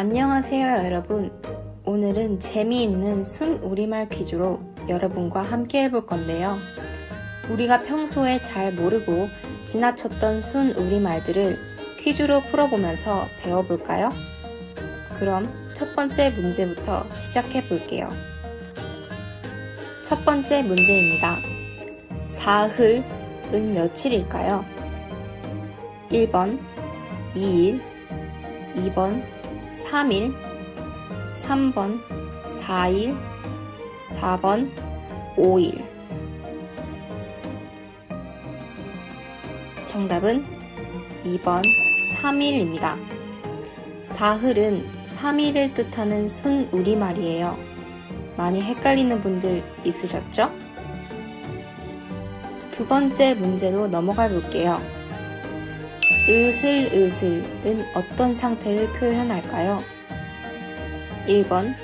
안녕하세요, 여러분. 오늘은 재미있는 순 우리말 퀴즈로 여러분과 함께 해볼 건데요. 우리가 평소에 잘 모르고 지나쳤던 순 우리말들을 퀴즈로 풀어보면서 배워볼까요? 그럼 첫 번째 문제부터 시작해 볼게요. 첫 번째 문제입니다. 사흘은 며칠일까요? 1번 2일, 2번 3일, 3번 4일, 4번 5일. 정답은 2번 3일입니다. 사흘은 3일을 뜻하는 순 우리말이에요. 많이 헷갈리는 분들 있으셨죠? 두 번째 문제로 넘어가 볼게요. 으슬으슬은 어떤 상태를 표현할까요? 1번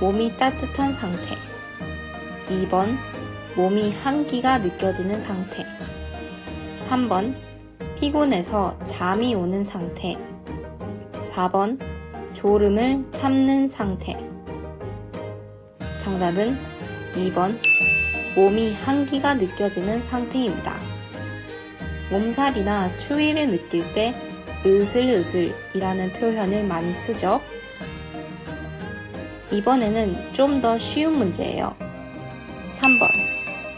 몸이 따뜻한 상태 2번 몸이 한기가 느껴지는 상태 3번 피곤해서 잠이 오는 상태 4번 졸음을 참는 상태 정답은 2번 몸이 한기가 느껴지는 상태입니다. 몸살이나 추위를 느낄 때 으슬으슬이라는 표현을 많이 쓰죠. 이번에는 좀 더 쉬운 문제예요. 3번.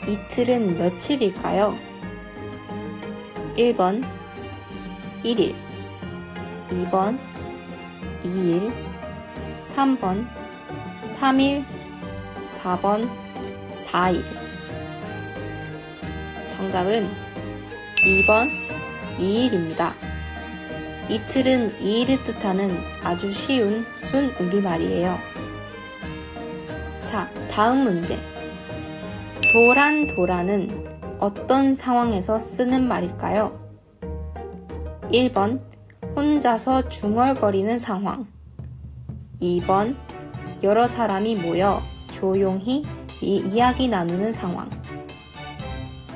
이틀은 며칠일까요? 1번 1일 2번 2일 3번 3일 4번 4일 정답은 2번 2일입니다. 이틀은 2일을 뜻하는 아주 쉬운 순 우리말이에요. 자, 다음 문제. 도란 도란은 어떤 상황에서 쓰는 말일까요? 1번 혼자서 중얼거리는 상황 2번 여러 사람이 모여 조용히 이 이야기 나누는 상황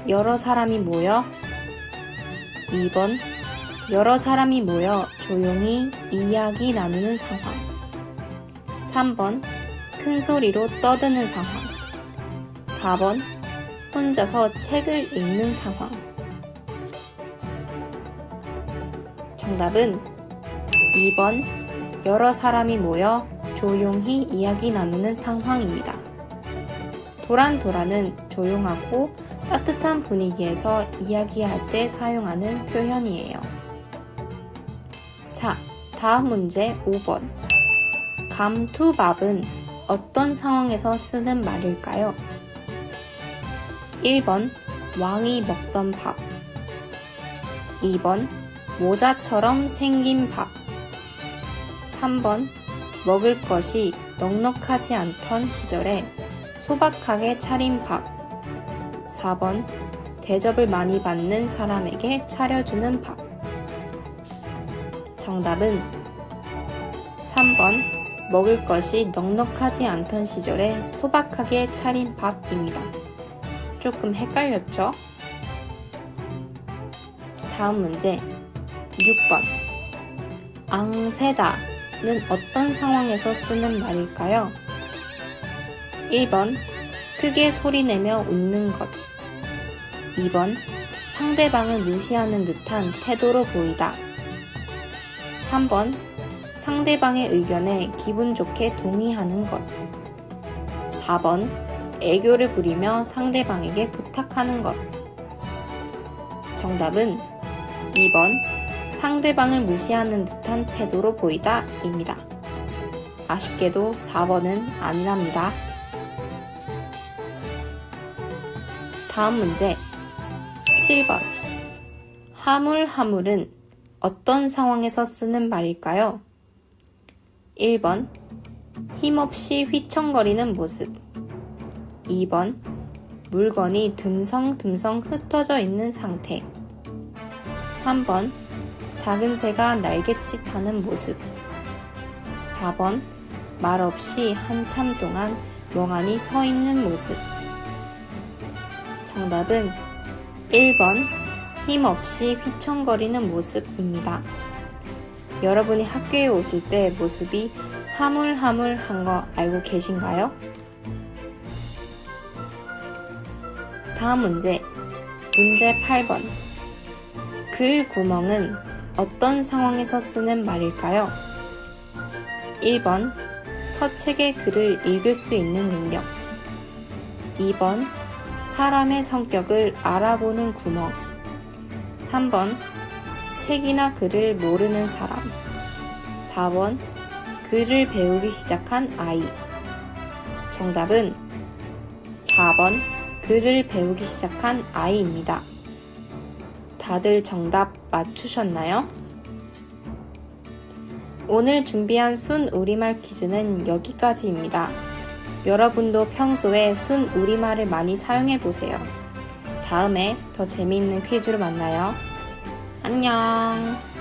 여러 사람이 모여 2번 여러 사람이 모여 조용히 이야기 나누는 상황. 3번 큰 소리로 떠드는 상황. 4번 혼자서 책을 읽는 상황. 정답은 2번 여러 사람이 모여 조용히 이야기 나누는 상황입니다. 도란도란은 조용하고 따뜻한 분위기에서 이야기할 때 사용하는 표현이에요. 자, 다음 문제 5번. 감투밥은 어떤 상황에서 쓰는 말일까요? 1번 왕이 먹던 밥 2번 모자처럼 생긴 밥 3번 먹을 것이 넉넉하지 않던 시절에 소박하게 차린 밥 4번 대접을 많이 받는 사람에게 차려주는 밥 정답은 3번 먹을 것이 넉넉하지 않던 시절에 소박하게 차린 밥입니다. 조금 헷갈렸죠? 다음 문제 6번 앙세다는 어떤 상황에서 쓰는 말일까요? 1번 크게 소리내며 웃는 것 2번 상대방을 무시하는 듯한 태도로 보이다 3번 상대방의 의견에 기분 좋게 동의하는 것 4번 애교를 부리며 상대방에게 부탁하는 것 정답은 2번 상대방을 무시하는 듯한 태도로 보이다 입니다. 아쉽게도 4번은 아니랍니다. 다음 문제 7번. 하물하물은 어떤 상황에서 쓰는 말일까요? 1번. 힘없이 휘청거리는 모습. 2번. 물건이 듬성듬성 흩어져 있는 상태. 3번. 작은 새가 날갯짓 하는 모습. 4번. 말없이 한참 동안 멍하니 서 있는 모습. 정답은 1번 힘없이 휘청거리는 모습입니다. 여러분이 학교에 오실 때 모습이 하물하물한 거 알고 계신가요? 다음 문제. 문제 8번. 글 구멍은 어떤 상황에서 쓰는 말일까요? 1번. 서책의 글을 읽을 수 있는 능력. 2번. 사람의 성격을 알아보는 구멍. 3번. 책이나 글을 모르는 사람. 4번. 글을 배우기 시작한 아이. 정답은 4번. 글을 배우기 시작한 아이입니다. 다들 정답 맞추셨나요? 오늘 준비한 순 우리말 퀴즈는 여기까지입니다. 여러분도 평소에 순 우리말을 많이 사용해 보세요. 다음에 더 재미있는 퀴즈로 만나요. 안녕!